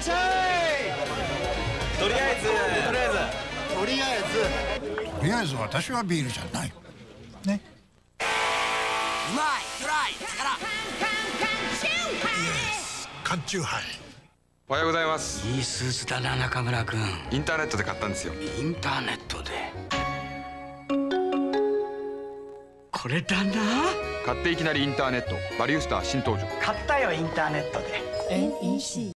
いしょいとりあえず。とりあえず。とりあえず。とりあえず。私はビールじゃない。ね。うまいトライ力缶チューハイ。おはようございます。いいスーツだな中村君。インターネットで買ったんですよ。インターネットで。これだな。買っていきなりインターネット。バリュースター新登場。買ったよインターネットで。NEC